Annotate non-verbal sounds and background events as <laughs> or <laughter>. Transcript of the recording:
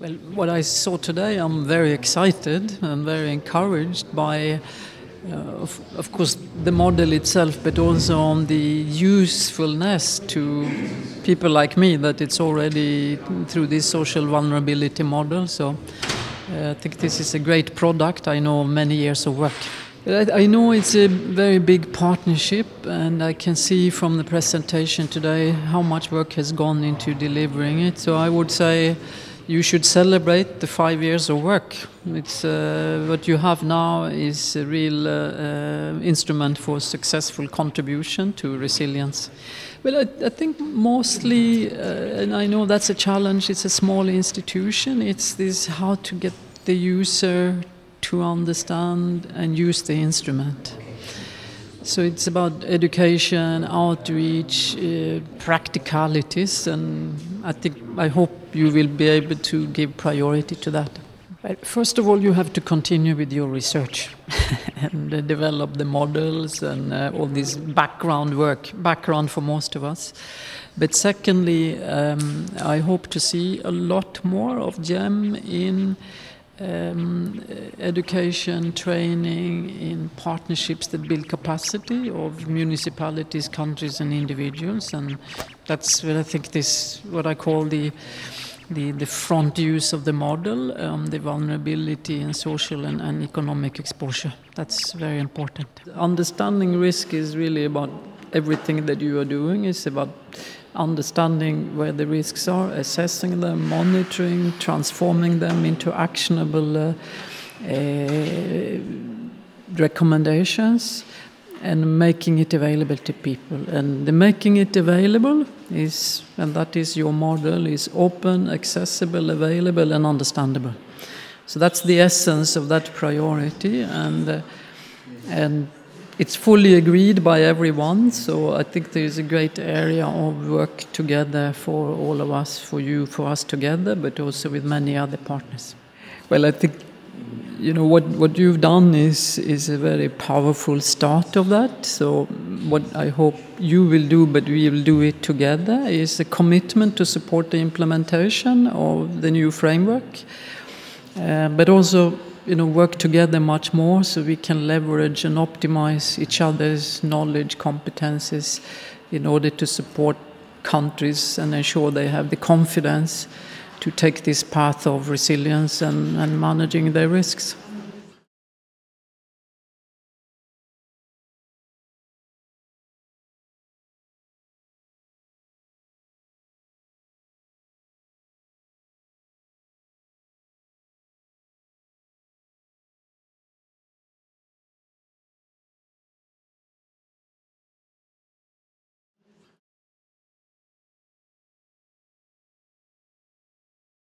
Well, what I saw today, I'm very excited and very encouraged by, uh, of, of, course, the model itself, but also on the usefulness to people like me that it's already through this social vulnerability model. So uh, I think this is a great product. I know many years of work. I know it's a very big partnership, and I can see from the presentation today how much work has gone into delivering it. So I would say you should celebrate the five years of work. It's uh, what you have now is a real uh, uh, instrument for successful contribution to resilience. Well, I, I think mostly, uh, and I know that's a challenge. It's a small institution. It's this how to get the user to understand and use the instrument. So it's about education, outreach, uh, practicalities, and I think I hope you will be able to give priority to that. First of all, you have to continue with your research <laughs> and uh, develop the models and uh, all this background work, background for most of us. But secondly, um, I hope to see a lot more of GEM in um, education, training, in partnerships that build capacity of municipalities, countries, and individuals, and that's what I think this what I call the the, the front use of the model, um, the vulnerability and social and, and economic exposure. That's very important. Understanding risk is really about everything that you are doing. It's about understanding where the risks are, assessing them, monitoring, transforming them into actionable uh, uh, recommendations, and making it available to people. And the making it available is, and that is your model, is open, accessible, available, and understandable. So that's the essence of that priority, and uh, and it's fully agreed by everyone, so I think there is a great area of work together for all of us, for you, for us together, but also with many other partners. Well, I think you know what what you've done is is a very powerful start of that. So what I hope you will do, but we will do it together, is a commitment to support the implementation of the new framework, uh, but also you know, work together much more so we can leverage and optimize each other's knowledge, competences in order to support countries and ensure they have the confidence to take this path of resilience and, and managing their risks.